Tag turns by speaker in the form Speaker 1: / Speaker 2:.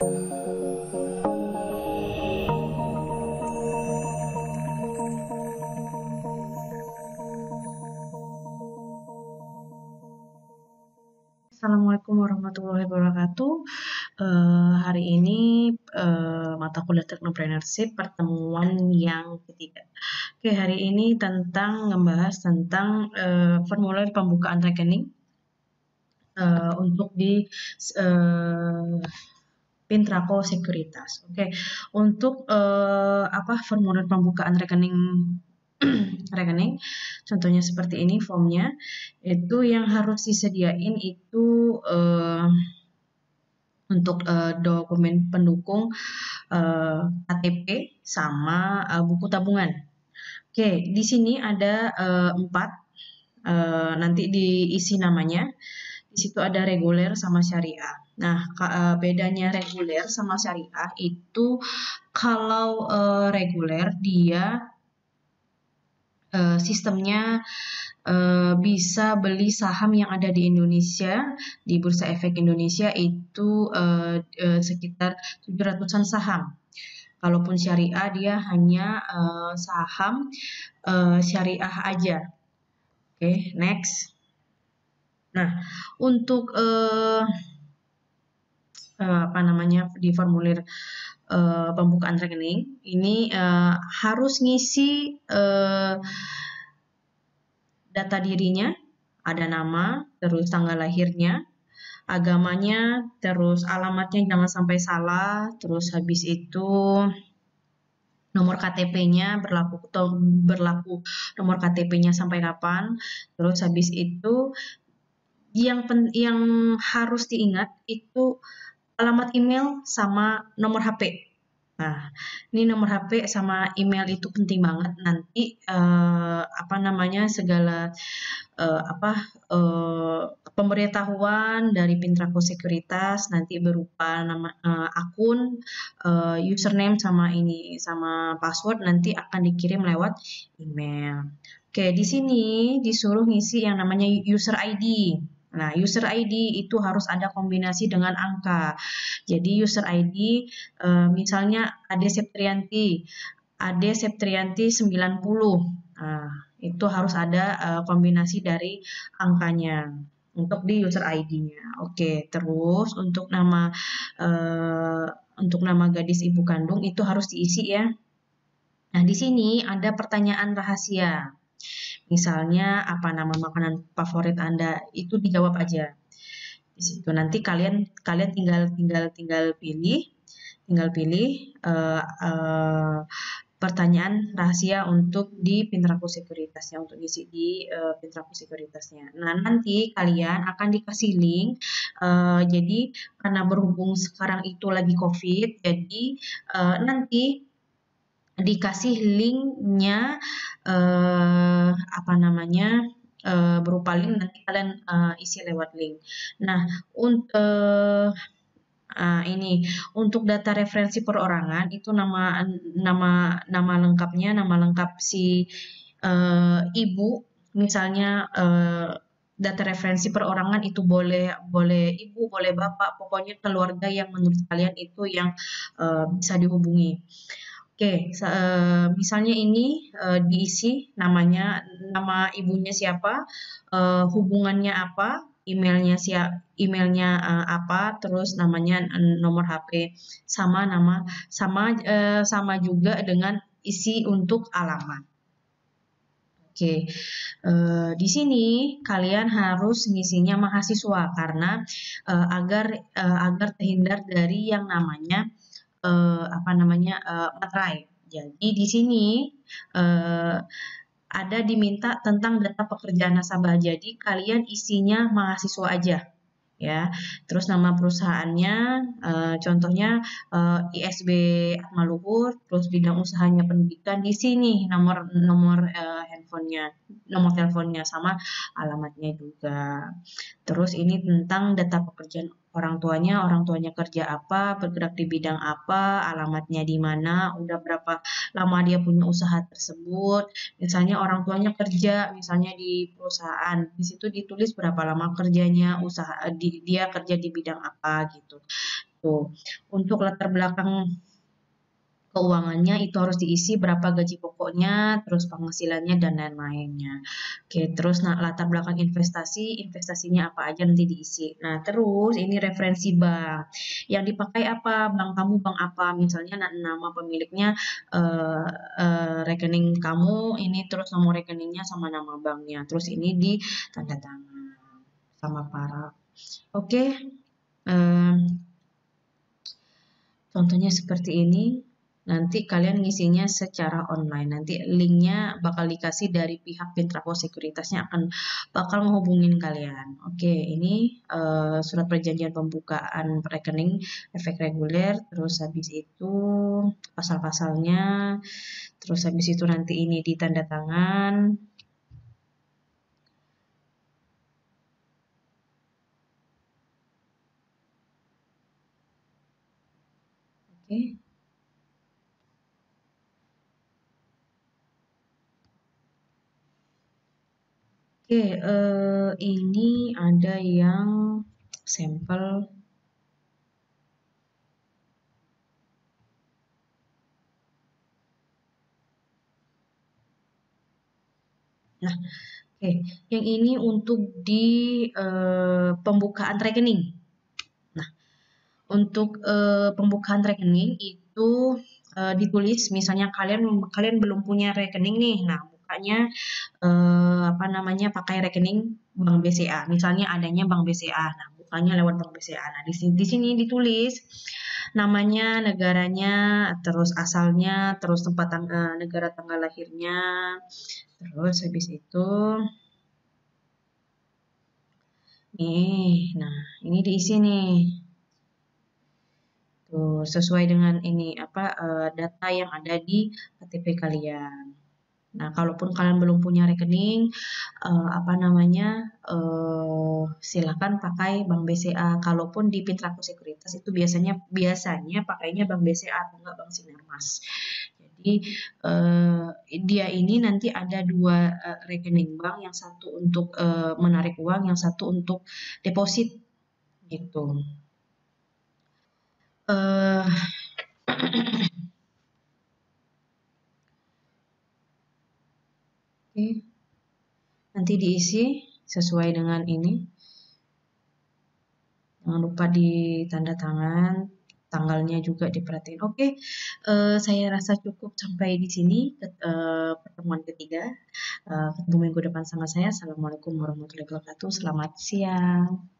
Speaker 1: Assalamualaikum warahmatullahi wabarakatuh. Uh, hari ini uh, mata kuliah Technopreneurship pertemuan yang ketiga. Oke, hari ini tentang membahas tentang uh, formulir pembukaan rekening uh, untuk di uh, Pintrako Sekuritas. Oke, untuk uh, apa formulir pembukaan rekening rekening. Contohnya seperti ini formnya. Itu yang harus disediain itu uh, untuk uh, dokumen pendukung uh, KTP sama uh, buku tabungan. Oke, di sini ada empat. Uh, nanti diisi namanya. Di situ ada reguler sama syariah. Nah, bedanya reguler sama syariah itu kalau uh, reguler dia uh, sistemnya uh, bisa beli saham yang ada di Indonesia di Bursa Efek Indonesia itu uh, uh, sekitar 700-an saham. Kalaupun syariah dia hanya uh, saham uh, syariah aja. Oke, okay, next. Nah, untuk uh, uh, apa namanya di formulir uh, pembukaan rekening ini uh, harus ngisi uh, data dirinya, ada nama, terus tanggal lahirnya, agamanya, terus alamatnya jangan sampai salah, terus habis itu nomor KTP-nya berlaku atau berlaku nomor KTP-nya sampai kapan, terus habis itu yang pen, yang harus diingat itu alamat email sama nomor HP. Nah, ini nomor HP sama email itu penting banget. Nanti uh, apa namanya segala uh, apa uh, pemberitahuan dari Pintrako Sekuritas nanti berupa nama uh, akun, uh, username sama ini sama password nanti akan dikirim lewat email. Oke, di sini disuruh ngisi yang namanya user ID. Nah, user ID itu harus ada kombinasi dengan angka. Jadi user ID eh, misalnya Ade Septrianti, Ade Septrianti 90. Nah, itu harus ada e, kombinasi dari angkanya untuk di user ID-nya. Oke, terus untuk nama e, untuk nama gadis ibu kandung itu harus diisi ya. Nah, di sini ada pertanyaan rahasia. Misalnya apa nama makanan favorit Anda itu dijawab aja. Di situ nanti kalian kalian tinggal tinggal tinggal pilih tinggal pilih uh, uh, pertanyaan rahasia untuk di Pintraku Sekuritasnya untuk isi di uh, Pintraku Sekuritasnya. Nah nanti kalian akan dikasih link. Uh, jadi karena berhubung sekarang itu lagi COVID, jadi uh, nanti dikasih linknya uh, apa namanya uh, berupa link nanti kalian uh, isi lewat link. Nah untuk uh, uh, ini untuk data referensi perorangan itu nama nama nama lengkapnya nama lengkap si uh, ibu misalnya uh, data referensi perorangan itu boleh boleh ibu boleh bapak pokoknya keluarga yang menurut kalian itu yang uh, bisa dihubungi Oke, uh, misalnya ini uh, diisi namanya, nama ibunya siapa, uh, hubungannya apa, emailnya siapa, emailnya uh, apa, terus namanya nomor HP, sama nama, sama uh, sama juga dengan isi untuk alamat. Oke, uh, di sini kalian harus ngisinya mahasiswa karena uh, agar uh, agar terhindar dari yang namanya uh, apa namanya uh, materai. Jadi di sini uh, ada diminta tentang data pekerjaan nasabah. Jadi kalian isinya mahasiswa aja ya. Terus nama perusahaannya, uh, contohnya uh, ISB Maluhur, terus bidang usahanya pendidikan di sini nomor nomor uh, handphonenya, nomor teleponnya sama alamatnya juga. Terus ini tentang data pekerjaan orang tuanya, orang tuanya kerja apa, bergerak di bidang apa, alamatnya di mana, udah berapa lama dia punya usaha tersebut. Misalnya orang tuanya kerja, misalnya di perusahaan, di situ ditulis berapa lama kerjanya, usaha di, dia kerja di bidang apa gitu. Gitu. Untuk latar belakang keuangannya itu harus diisi berapa gaji pokoknya, terus penghasilannya dan lain-lainnya. Oke, terus nah latar belakang investasi, investasinya apa aja nanti diisi. Nah, terus ini referensi bank. Yang dipakai apa? Bank kamu bank apa? Misalnya nama pemiliknya uh, uh, rekening kamu ini terus nomor rekeningnya sama nama banknya. Terus ini di tanda tangan sama para. Oke. Uh, contohnya seperti ini nanti kalian ngisinya secara online. Nanti linknya bakal dikasih dari pihak Pintrapo Sekuritasnya akan bakal menghubungin kalian. Oke, ini uh, surat perjanjian pembukaan rekening efek reguler, terus habis itu pasal-pasalnya, terus habis itu nanti ini ditanda tangan, Oke. Oke, uh, ini ada yang sampel. Nah, oke, yang ini untuk di uh, pembukaan rekening. Nah, untuk uh, pembukaan rekening itu uh, ditulis misalnya kalian kalian belum punya rekening nih. Nah, bukanya eh, apa namanya pakai rekening bank BCA. Misalnya adanya bank BCA. Nah, bukanya lewat bank BCA. Nah, di sini, di sini ditulis namanya, negaranya, terus asalnya, terus tempat tang uh, negara tanggal lahirnya. Terus habis itu nih, nah ini diisi nih. Sesuai dengan ini apa uh, data yang ada di KTP kalian. Nah, kalaupun kalian belum punya rekening, uh, apa namanya, uh, silakan pakai Bank BCA. Kalaupun di Pintraku Sekuritas itu biasanya biasanya pakainya Bank BCA atau enggak Bank Sinarmas. Jadi uh, dia ini nanti ada dua uh, rekening bank, yang satu untuk uh, menarik uang, yang satu untuk deposit, gitu. Uh, Oke. Nanti diisi sesuai dengan ini. Jangan lupa ditanda tangan, tanggalnya juga diperhatiin. Oke, uh, saya rasa cukup sampai di sini uh, pertemuan ketiga. Uh, ketemu minggu depan sama saya. Assalamualaikum warahmatullahi wabarakatuh. Selamat siang.